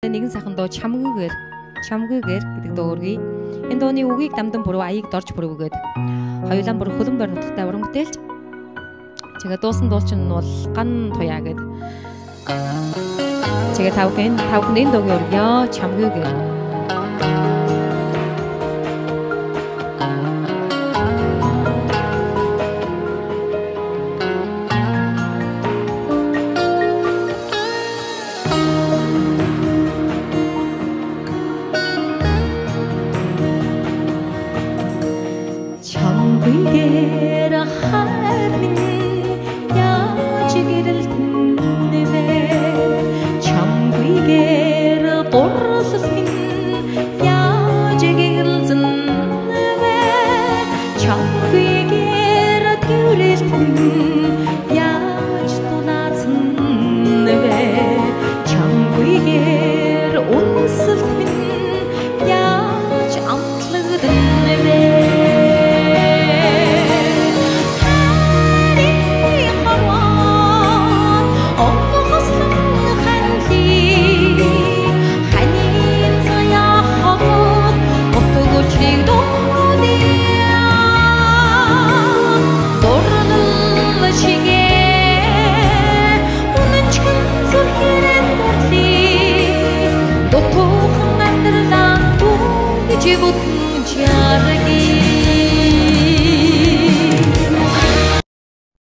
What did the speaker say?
нэгэн сайхан дуу чамгүйгээр чамгүйгээр гэдэг дуу өргөе. Энэ дууны үгийг дамдан буруу аяыг дорж бүрүүгээд хоёулаа бүр хөлөн бор нутагтай уран бүтээлч. Тэгээ дуусан дуучин нь бол ган туяа гэд. Тэгээ тавхан энэ дуугийн өргөё чамгүйгээр. Thank you. живут мучарки.